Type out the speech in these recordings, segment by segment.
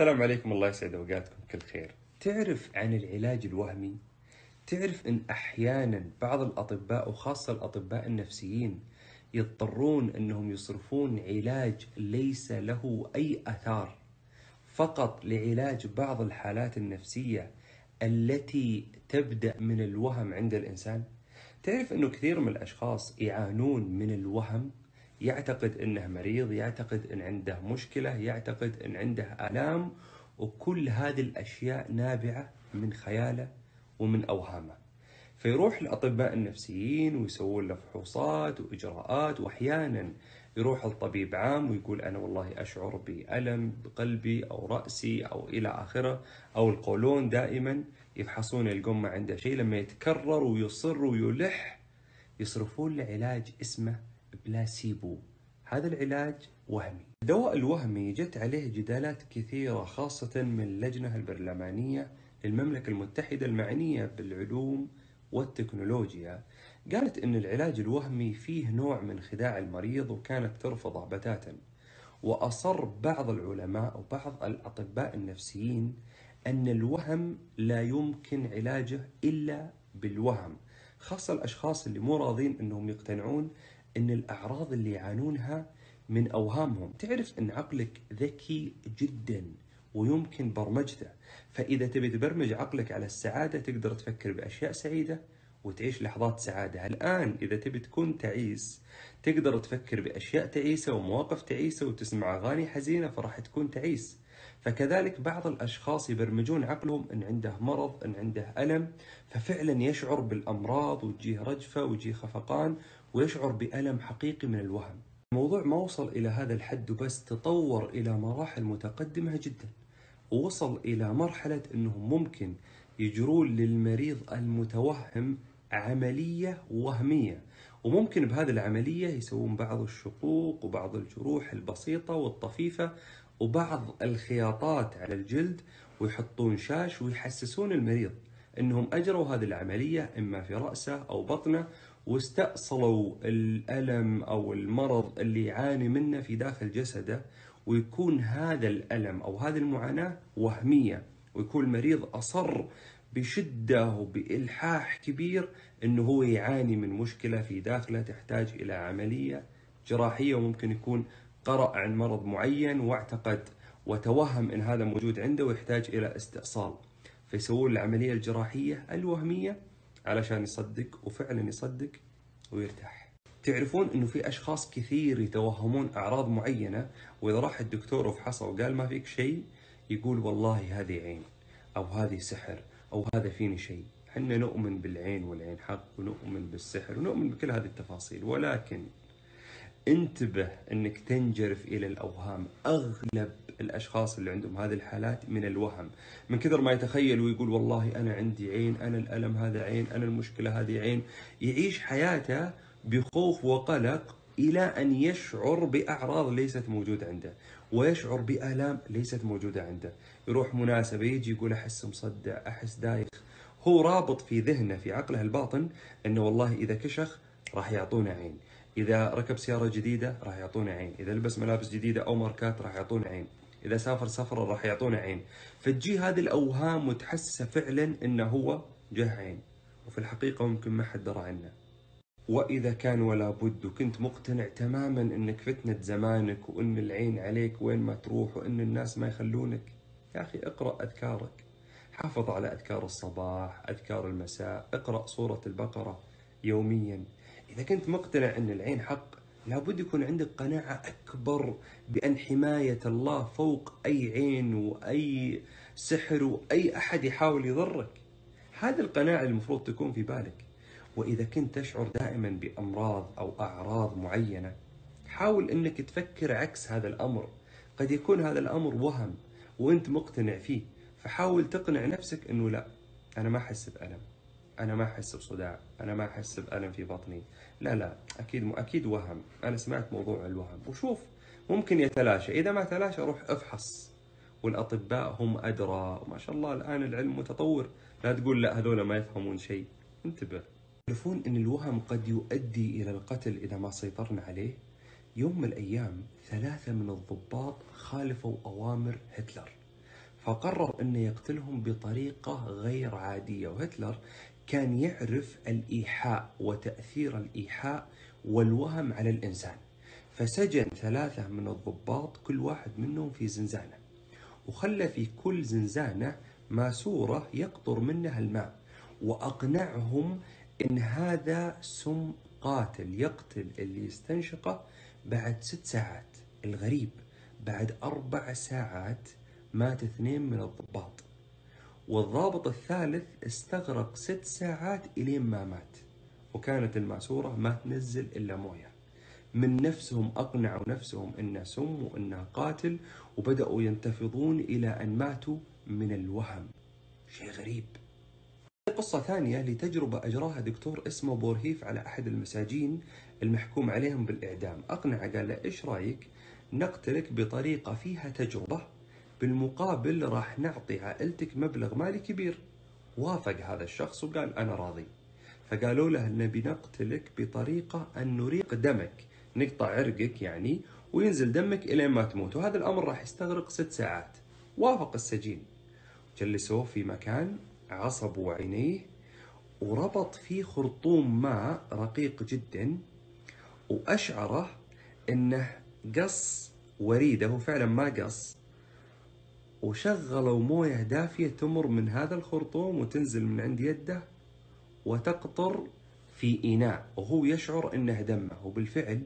السلام عليكم الله يسعد أوقاتكم كل خير. تعرف عن العلاج الوهمي؟ تعرف إن أحيانا بعض الأطباء وخاصة الأطباء النفسيين يضطرون إنهم يصرفون علاج ليس له أي آثار فقط لعلاج بعض الحالات النفسية التي تبدأ من الوهم عند الإنسان؟ تعرف إنه كثير من الأشخاص يعانون من الوهم يعتقد إنه مريض يعتقد إن عنده مشكلة يعتقد إن عنده آلام وكل هذه الأشياء نابعة من خياله ومن أوهامه. فيروح الاطباء النفسيين ويسوون له فحوصات وإجراءات واحيانا يروح الطبيب عام ويقول أنا والله أشعر بألم بقلبي أو رأسي أو إلى آخره أو القولون دائما يفحصون ما عنده شيء لما يتكرر ويصر ويلح يصرفون له علاج اسمه بلاسيبو هذا العلاج وهمي. الدواء الوهمي جت عليه جدالات كثيرة خاصة من اللجنة البرلمانية للمملكة المتحدة المعنية بالعلوم والتكنولوجيا. قالت أن العلاج الوهمي فيه نوع من خداع المريض وكانت ترفضه بتاتا. وأصر بعض العلماء وبعض الأطباء النفسيين أن الوهم لا يمكن علاجه إلا بالوهم خاصة الأشخاص اللي مو راضين أنهم يقتنعون إن الأعراض اللي يعانونها من أوهامهم. تعرف إن عقلك ذكي جدا ويمكن برمجته. فإذا تبي تبرمج عقلك على السعادة تقدر تفكر بأشياء سعيدة وتعيش لحظات سعادة. الآن إذا تبي تكون تعيس تقدر تفكر بأشياء تعيسة ومواقف تعيسة وتسمع أغاني حزينة فراح تكون تعيس. فكذلك بعض الأشخاص يبرمجون عقلهم إن عنده مرض إن عنده ألم ففعلا يشعر بالأمراض وتجيه رجفة ويجيه خفقان ويشعر بألم حقيقي من الوهم. الموضوع ما وصل إلى هذا الحد بس تطور إلى مراحل متقدمة جدا. ووصل إلى مرحلة أنهم ممكن يجرون للمريض المتوهم عملية وهمية. وممكن بهذه العملية يسوون بعض الشقوق وبعض الجروح البسيطة والطفيفة وبعض الخياطات على الجلد ويحطون شاش ويحسسون المريض إنهم أجروا هذه العملية إما في رأسه أو بطنه واستأصلوا الألم أو المرض اللي يعاني منه في داخل جسده ويكون هذا الألم أو هذه المعاناة وهمية ويكون المريض أصر بشدة وبإلحاح كبير أنه هو يعاني من مشكلة في داخله تحتاج إلى عملية جراحية وممكن يكون قرأ عن مرض معين واعتقد وتوهم أن هذا موجود عنده ويحتاج إلى استئصال. فيسوون العملية الجراحية الوهمية علشان يصدق وفعلا يصدق ويرتاح. تعرفون إنه في أشخاص كثير يتوهمون أعراض معينة وإذا راح الدكتور وفحصه وقال ما فيك شيء يقول والله هذه عين أو هذه سحر أو هذا فيني شيء. إحنا نؤمن بالعين والعين حق ونؤمن بالسحر ونؤمن بكل هذه التفاصيل. ولكن انتبه انك تنجرف إلى الأوهام. أغلب الأشخاص اللي عندهم هذه الحالات من الوهم. من كثر ما يتخيل ويقول والله أنا عندي عين أنا الألم هذا عين أنا المشكلة هذه عين. يعيش حياته بخوف وقلق إلى أن يشعر بأعراض ليست موجودة عنده ويشعر بآلام ليست موجودة عنده. يروح مناسبة يجي يقول أحس مصدع أحس دايخ. هو رابط في ذهنه في عقله الباطن إنه والله إذا كشخ راح يعطونا عين. إذا ركب سيارة جديدة راح يعطونا عين. إذا لبس ملابس جديدة أو ماركات راح يعطونا عين. إذا سافر سفره راح يعطونا عين. فتجي هذه الأوهام وتحسسه فعلا إنه هو جه عين. وفي الحقيقة ممكن ما حد درى عنه. وإذا كان ولا بد وكنت مقتنع تماما إنك فتنة زمانك وإن العين عليك وين ما تروح وإن الناس ما يخلونك. يا أخي اقرأ أذكارك. حافظ على أذكار الصباح أذكار المساء. اقرأ سورة البقرة يوميا. إذا كنت مقتنع أن العين حق لابد يكون عندك قناعة أكبر بأن حماية الله فوق أي عين وأي سحر وأي أحد يحاول يضرك. هذه القناعة المفروض تكون في بالك. وإذا كنت تشعر دائما بأمراض أو أعراض معينة حاول أنك تفكر عكس هذا الأمر. قد يكون هذا الأمر وهم وأنت مقتنع فيه فحاول تقنع نفسك أنه لا أنا ما أحس بألم. أنا ما أحس بصداع أنا ما أحس بألم في بطني. لا لا أكيد أكيد وهم. أنا سمعت موضوع الوهم. وشوف ممكن يتلاشى. إذا ما تلاشى روح افحص. والأطباء هم أدرى. وما شاء الله الآن العلم متطور. لا تقول لا هذول ما يفهمون شيء. انتبه. تعرفون إن الوهم قد يؤدي إلى القتل إذا ما سيطرنا عليه؟ يوم من الأيام ثلاثة من الضباط خالفوا أوامر هتلر. فقرر أنه يقتلهم بطريقة غير عادية. وهتلر كان يعرف الإيحاء وتأثير الإيحاء والوهم على الإنسان. فسجن ثلاثة من الضباط كل واحد منهم في زنزانة. وخلى في كل زنزانة ماسورة يقطر منها الماء وأقنعهم إن هذا سم قاتل يقتل اللي يستنشقه بعد ست ساعات. الغريب بعد أربع ساعات مات اثنين من الضباط. والضابط الثالث استغرق ست ساعات إلين ما مات وكانت الماسورة ما تنزل إلا موية. من نفسهم أقنعوا نفسهم إنه سم وإنه قاتل وبدأوا ينتفضون إلى أن ماتوا من الوهم. شيء غريب. قصة ثانية لتجربة أجراها دكتور اسمه بورهيف على أحد المساجين المحكوم عليهم بالإعدام. أقنعه قال له إيش رأيك نقتلك بطريقة فيها تجربة؟ بالمقابل راح نعطي عائلتك مبلغ مالي كبير. وافق هذا الشخص وقال أنا راضي. فقالوا له نبي نقتلك بطريقة أن نريق دمك. نقطع عرقك يعني وينزل دمك إلين ما تموت. وهذا الأمر راح يستغرق ست ساعات. وافق السجين. جلسوه في مكان عصبوا عينيه وربط فيه خرطوم ماء رقيق جدا وأشعره أنه قص وريده. فعلا ما قص. وشغلوا موية دافية تمر من هذا الخرطوم وتنزل من عند يده وتقطر في إناء. وهو يشعر أنه دمه. وبالفعل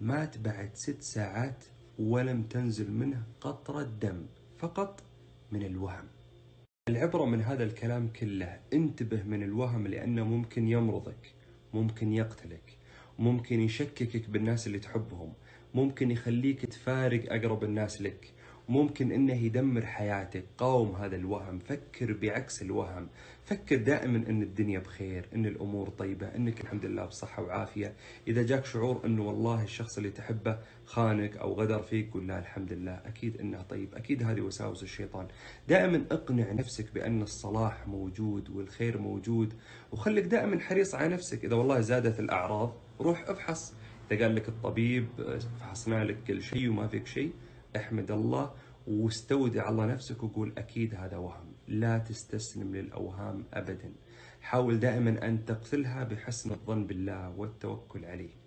مات بعد ست ساعات ولم تنزل منه قطرة دم فقط من الوهم. العبرة من هذا الكلام كله انتبه من الوهم لأنه ممكن يمرضك ممكن يقتلك ممكن يشككك بالناس اللي تحبهم ممكن يخليك تفارق أقرب الناس لك. ممكن إنه يدمر حياتك. قاوم هذا الوهم. فكر بعكس الوهم. فكر دائما إن الدنيا بخير إن الأمور طيبة إنك الحمد لله بصحة وعافية. إذا جاك شعور إنه والله الشخص اللي تحبه خانك أو غدر فيك قول لا الحمد لله. أكيد إنه طيب. أكيد هذه وساوس الشيطان. دائما اقنع نفسك بأن الصلاح موجود والخير موجود وخليك دائما حريص على نفسك. إذا والله زادت الأعراض روح افحص. إذا قال لك الطبيب فحصنا لك كل شيء وما فيك شيء احمد الله واستودع الله نفسك وقول أكيد هذا وهم. لا تستسلم للأوهام أبدا. حاول دائما أن تقتلها بحسن الظن بالله والتوكل عليه.